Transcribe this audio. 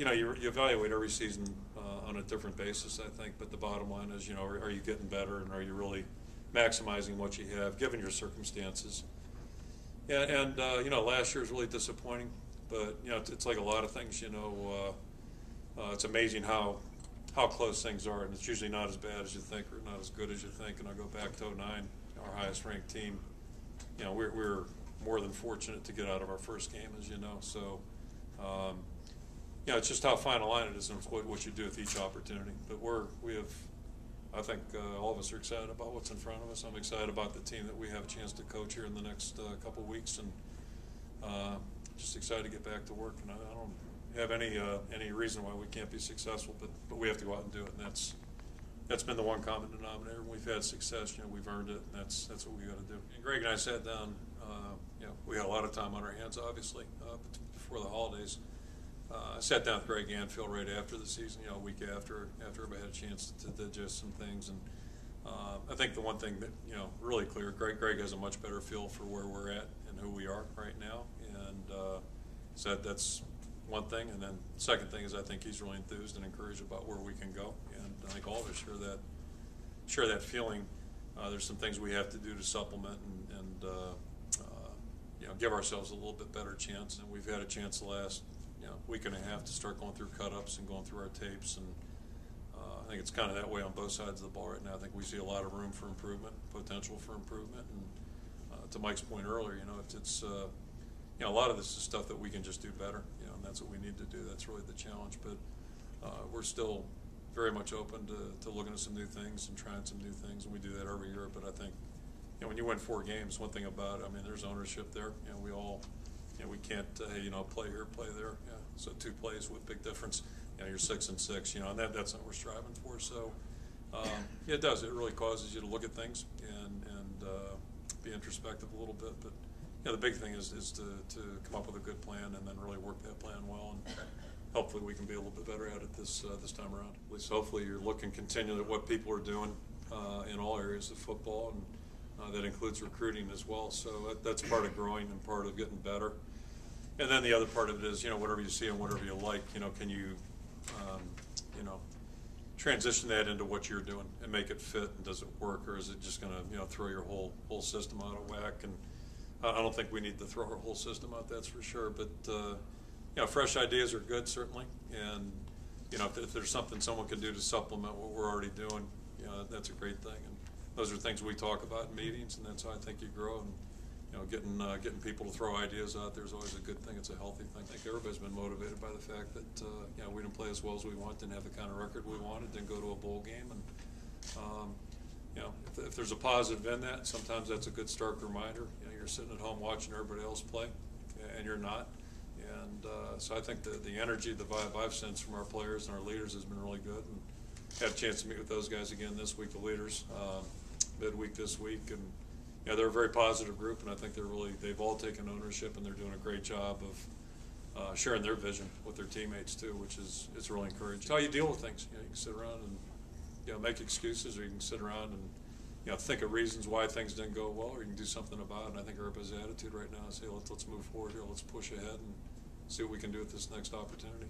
you know, you, you evaluate every season uh, on a different basis, I think. But the bottom line is, you know, are, are you getting better, and are you really maximizing what you have, given your circumstances? Yeah, and uh, you know, last year was really disappointing. But you know, it's, it's like a lot of things. You know, uh, uh, it's amazing how how close things are, and it's usually not as bad as you think, or not as good as you think. And I go back to 09, our highest ranked team. You know, we're, we're more than fortunate to get out of our first game, as you know. So, um, you know, it's just how fine a line it is and what, what you do with each opportunity. But we're, we have, I think uh, all of us are excited about what's in front of us. I'm excited about the team that we have a chance to coach here in the next uh, couple weeks, and uh, just excited to get back to work. And I, I don't have any uh, any reason why we can't be successful, but but we have to go out and do it, and that's that's been the one common denominator. We've had success, you know, we've earned it, and that's that's what we got to do. And Greg and I sat down. Uh, you know, we had a lot of time on our hands, obviously, uh, before the holidays. Uh, I sat down with Greg Anfield right after the season, you know, a week after, after everybody had a chance to digest some things. And uh, I think the one thing that, you know, really clear, Greg, Greg has a much better feel for where we're at and who we are right now. And uh, that's one thing. And then second thing is I think he's really enthused and encouraged about where we can go. And I think all of us share that, share that feeling. Uh, there's some things we have to do to supplement and, and uh, uh, you know, give ourselves a little bit better chance. And we've had a chance the last you know, week and a half to start going through cut-ups and going through our tapes. And uh, I think it's kind of that way on both sides of the ball right now. I think we see a lot of room for improvement, potential for improvement. And uh, to Mike's point earlier, you know, it's, it's uh, you know, a lot of this is stuff that we can just do better, you know, and that's what we need to do. That's really the challenge. But uh, we're still very much open to, to looking at some new things and trying some new things, and we do that every year. But I think, you know, when you win four games, one thing about it, I mean, there's ownership there. You know, we all you know, we can't, uh, you know, play here, play there. Yeah. So two plays with big difference. You know, you're six and six. You know, and that, that's what we're striving for. So um, yeah, it does. It really causes you to look at things and and uh, be introspective a little bit. But you know, the big thing is is to to come up with a good plan and then really work that plan well. And hopefully, we can be a little bit better at it this uh, this time around. At least, hopefully, you're looking continually at what people are doing uh, in all areas of football and. Uh, that includes recruiting as well. So that, that's part of growing and part of getting better. And then the other part of it is, you know, whatever you see and whatever you like, you know, can you, um, you know, transition that into what you're doing and make it fit and does it work or is it just going to, you know, throw your whole whole system out of whack? And I don't think we need to throw our whole system out, that's for sure. But, uh, you know, fresh ideas are good, certainly. And, you know, if, if there's something someone can do to supplement what we're already doing, you know, that's a great thing. And those are things we talk about in meetings, and that's how I think you grow. And, you know, getting uh, getting people to throw ideas out there is always a good thing. It's a healthy thing. I think everybody's been motivated by the fact that uh, you know we didn't play as well as we wanted, didn't have the kind of record we wanted, didn't go to a bowl game, and um, you know if, if, there's a positive in that, sometimes that's a good stark reminder. You know, you're sitting at home watching everybody else play, and you're not. And uh, so I think the the energy, the vibe I've sensed from our players and our leaders has been really good. And had a chance to meet with those guys again this week, the leaders, um, midweek this week, and yeah, they're a very positive group, and I think they're really they've all taken ownership and they're doing a great job of uh, sharing their vision with their teammates too, which is it's really encouraging. It's how you deal with things. You, know, you can sit around and you know make excuses, or you can sit around and you know think of reasons why things didn't go well, or you can do something about it. And I think everybody's attitude right now is, hey, let's let's move forward here, let's push ahead and see what we can do with this next opportunity.